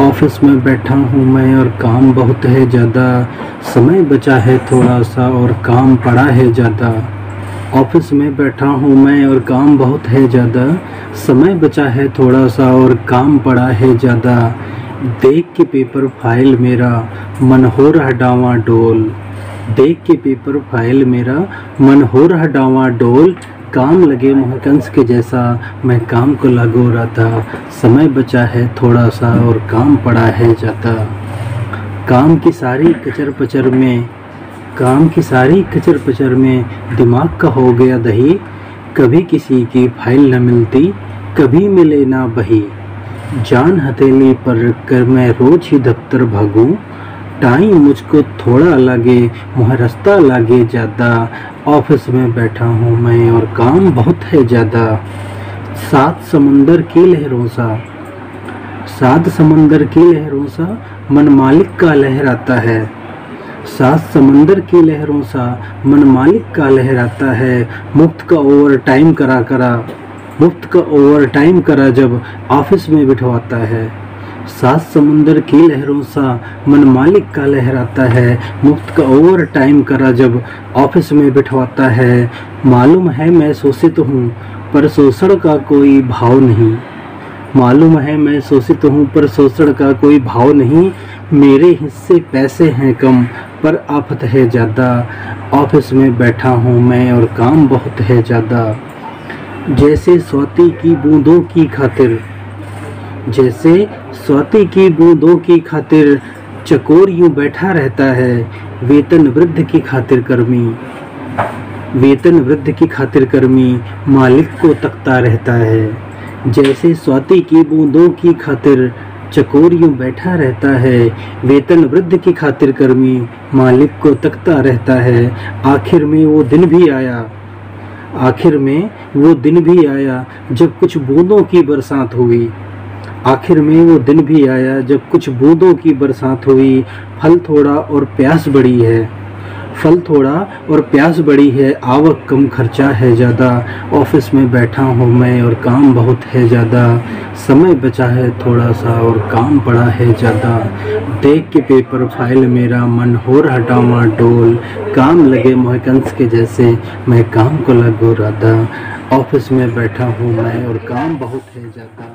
Office में बैठा हूँ मैं और काम बहुत है ज़्यादा। समय बचा है थोड़ा सा और काम पड़ा है ज़्यादा। ऑफ़िस में बैठा हूँ मैं और काम बहुत है ज़्यादा। समय बचा है थोड़ा सा और काम पड़ा है ज़्यादा। देख के पेपर फ़ाइल मेरा मन हो रहा डावा डोल। देख के पेपर फ़ाइल मेरा मन हो रहा डावा डोल काम लगे महकंस के जैसा। मैं काम को लागू रहा था। समय बचा है थोड़ा सा और काम पड़ा है जाता। काम की सारी कचर पचर में, काम की सारी कचर पचर में दिमाग का हो गया दही। कभी किसी की फ़ाइल न मिलती, कभी मिले ना बही। जान हथेली पर रख कर मैं रोज ही दफ्तर भागूं। टाइम मुझको थोड़ा लगे मुझे रास्ता लगे ज़्यादा। ऑफ़िस में बैठा हूँ मैं और काम बहुत है ज़्यादा। सात समंदर की लहरों सा। सात समंदर की लहरों सा मन मालिक का लहराता है। सात समंदर की लहरों सा मन मालिक का लहराता है। मुफ़्त का ओवर टाइम करा करा। मुफ़्त का ओवर टाइम करा जब ऑफ़िस में बिठवाता है। सात समुंदर की लहरों सा मन मालिक का लहराता है। मुफ़्त का ओवर टाइम करा जब ऑफ़िस में बिठवाता है। मालूम है मैं शोषित हूँ, पर शोषण का कोई भाव नहीं। मालूम है मैं शोषित हूँ, पर शोषण का कोई भाव नहीं। मेरे हिस्से पैसे हैं कम, पर आफत है ज़्यादा। ऑफ़िस में बैठा हूँ मैं और काम बहुत है ज़्यादा। जैसे स्वाति की बूंदों की खातिर जैसे स्वाति की बूंदों की खातिर चकोर यूँ बैठा रहता है, वेतन वृद्ध की खातिर कर्मी। वेतन वृद्ध की खातिर कर्मी मालिक को तकता रहता है। जैसे स्वाति की बूंदों की खातिर चकोर यूँ बैठा रहता है, वेतन वृद्ध की खातिर कर्मी मालिक को तकता रहता है। आखिर में वो दिन भी आया। आखिर में वो दिन भी आया जब कुछ बूंदों की बरसात हुई। आखिर में वो दिन भी आया जब कुछ बूंदों की बरसात हुई, फल थोड़ा और प्यास बड़ी है। फल थोड़ा और प्यास बड़ी है, आवक कम खर्चा है ज़्यादा। ऑफ़िस में बैठा हूँ मैं और काम बहुत है ज़्यादा। समय बचा है थोड़ा सा और काम पड़ा है ज़्यादा। देख के पेपर फ़ाइल मेरा मन हो रहा डामा डोल। काम लगे मोहकंस के जैसे, मैं काम को लगो था ऑफ़िस में बैठा हूँ मैं और काम बहुत है ज़्यादा।